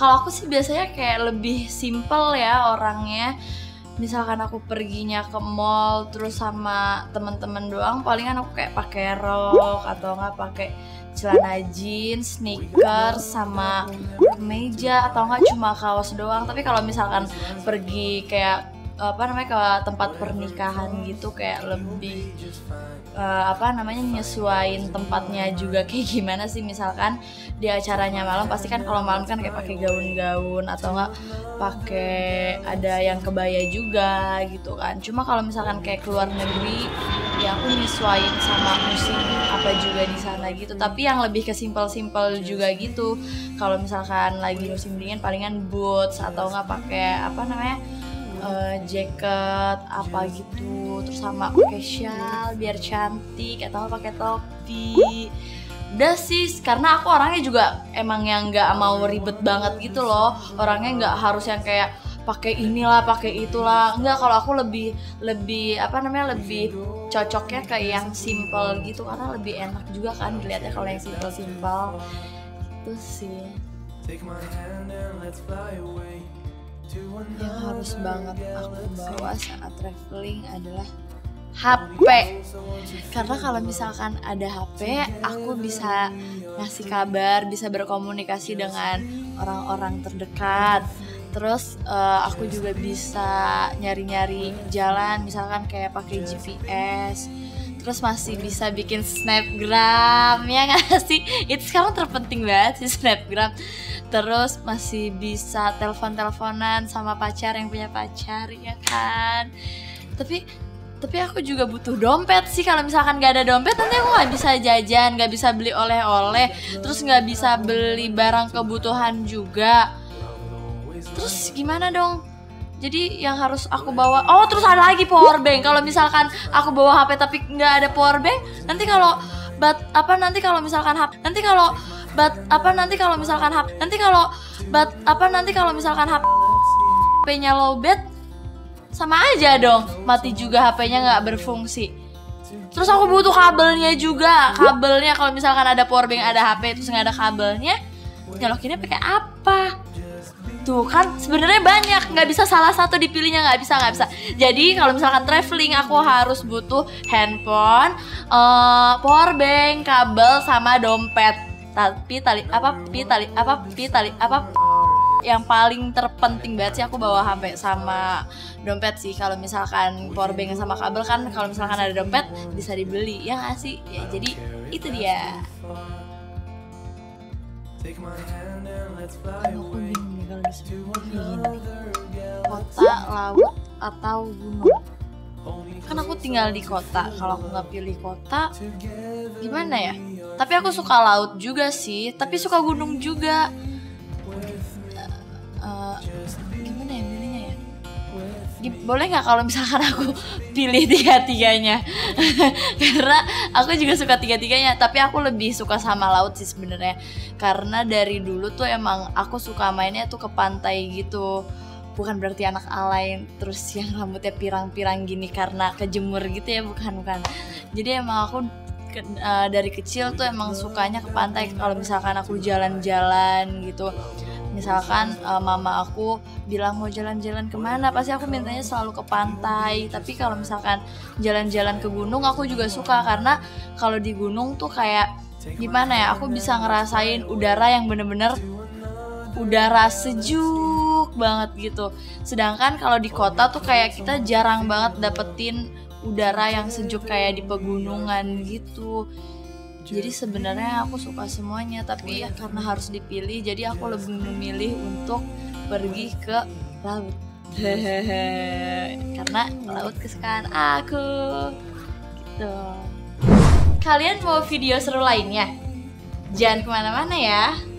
kalau aku sih biasanya kayak lebih simple ya orangnya misalkan aku perginya ke mall terus sama teman-teman doang palingan aku kayak pakai rok atau nggak pakai celana jeans, sneakers sama kemeja atau enggak cuma kaos doang. Tapi kalau misalkan pergi kayak apa namanya ke tempat pernikahan gitu kayak lebih uh, apa namanya nyesuain tempatnya juga kayak gimana sih. Misalkan di acaranya malam pasti kan kalau malam kan kayak pakai gaun-gaun atau enggak pakai ada yang kebaya juga gitu kan. Cuma kalau misalkan kayak keluar negeri ya aku nyesuain sama musim apa juga di sana gitu. Tapi yang lebih ke simpel-simpel juga gitu. Kalau misalkan lagi musim dingin palingan boots atau nggak pakai apa namanya uh, jaket apa gitu. Terus sama shawl biar cantik atau pakai topi. Udah sih karena aku orangnya juga emang yang nggak mau ribet banget gitu loh. Orangnya nggak harus yang kayak pakai inilah pakai itulah. Enggak kalau aku lebih lebih apa namanya lebih cocoknya kayak yang simple gitu. Karena lebih enak juga kan dilihatnya kalau yang simple simple itu sih yang harus banget aku bawa saat traveling adalah HP karena kalau misalkan ada HP aku bisa ngasih kabar bisa berkomunikasi dengan orang-orang terdekat. Terus uh, aku juga bisa nyari-nyari jalan misalkan kayak pakai GPS terus masih bisa bikin snapgram ya nggak sih? Itu sekarang terpenting banget sih snapgram. Terus masih bisa telepon-teleponan sama pacar yang punya pacar ya kan? Tapi tapi aku juga butuh dompet sih. Kalau misalkan gak ada dompet nanti aku nggak bisa jajan nggak bisa beli oleh-oleh. Terus nggak bisa beli barang kebutuhan juga. Terus gimana dong jadi yang harus aku bawa oh terus ada lagi power bank. Kalau misalkan aku bawa HP tapi nggak ada power bank nanti kalau bat apa nanti kalau misalkan HP nanti kalau bat apa nanti kalau misalkan HP nanti kalau bat apa nanti kalau misalkan HP-nya lowbat sama aja dong. Mati juga HP-nya nggak berfungsi. Terus aku butuh kabelnya juga. Kabelnya kalau misalkan ada power bank ada HP terus nggak ada kabelnya nyolokinnya pakai apa Tuh kan sebenarnya banyak, nggak bisa salah satu dipilihnya nggak bisa nggak bisa. Jadi kalau misalkan traveling aku harus butuh handphone, uh, power bank, kabel sama dompet. Tapi tali apa? Pi tali apa? Pi tali apa? Yang paling terpenting banget sih aku bawa HP sama dompet sih. Kalau misalkan power bank sama kabel kan kalau misalkan ada dompet bisa dibeli ya nggak sih? Ya, jadi itu dia. Aduh, aku bingung kota laut atau gunung? Kan aku tinggal di kota. kalau aku nggak pilih kota gimana ya? tapi aku suka laut juga sih. Tapi suka gunung juga boleh nggak kalau misalkan aku pilih tiga tiganya karena aku juga suka tiga tiganya tapi aku lebih suka sama laut sih sebenarnya. Karena dari dulu tuh emang aku suka mainnya tuh ke pantai gitu. Bukan berarti anak alay terus yang rambutnya pirang-pirang gini karena kejemur gitu ya bukan bukan. Jadi emang aku ke, uh, dari kecil tuh emang sukanya ke pantai. Kalau misalkan aku jalan-jalan gitu misalkan uh, mama aku bilang mau jalan-jalan ke mana pasti aku mintanya selalu ke pantai. Tapi kalau misalkan jalan-jalan ke gunung aku juga suka. Karena kalau di gunung tuh kayak gimana ya aku bisa ngerasain udara yang bener-bener udara sejuk banget gitu. Sedangkan kalau di kota tuh kayak kita jarang banget dapetin udara yang sejuk kayak di pegunungan gitu jadi sebenarnya aku suka semuanya tapi ya karena harus dipilih jadi aku lebih memilih untuk pergi ke laut. Karena laut kesukaan aku. Gitu. Kalian mau video seru lainnya? Jangan ke mana-mana ya.